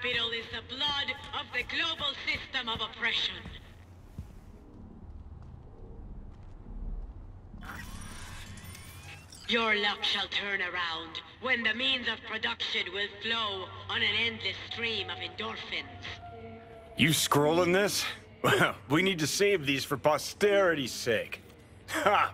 capital is the blood of the global system of oppression. Your luck shall turn around when the means of production will flow on an endless stream of endorphins. You scrolling this? Well, we need to save these for posterity's sake. Ha!